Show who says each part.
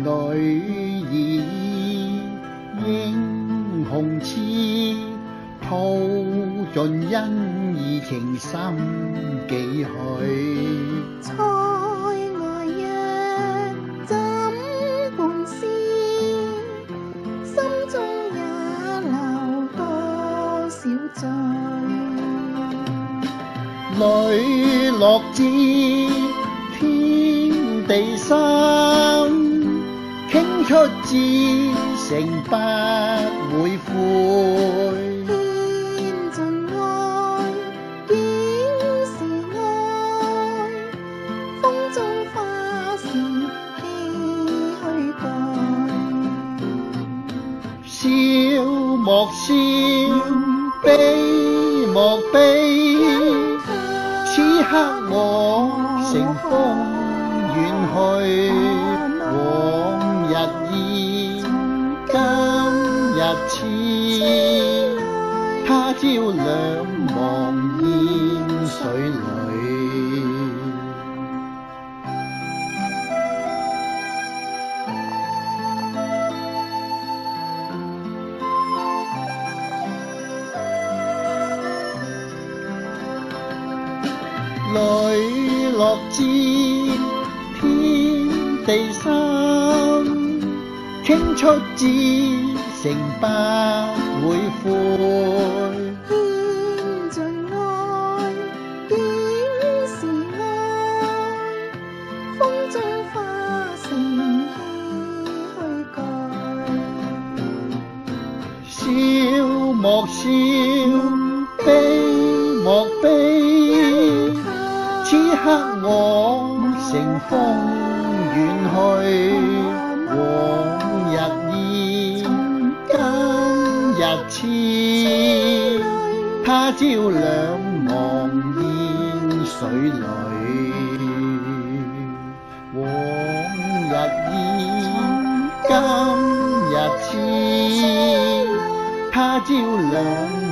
Speaker 1: 女儿英雄痴，吐尽恩义情深几许。
Speaker 2: 塞外一枕半丝，心中也留多少醉。
Speaker 1: 泪落枝，天地心。出之诚不会悔，
Speaker 2: 献尽爱，便是爱。风中花事唏嘘盖，
Speaker 1: 笑莫笑，悲莫悲，此刻我乘风远去。痴，他朝两望烟水里，泪落知天地深。倾出之诚不会悔，
Speaker 2: 献尽爱，见是爱，风中化成唏嘘句。
Speaker 1: 笑莫笑，悲莫悲，此刻我乘风远去。他朝两望烟水里，往日烟，今日痴。他朝两。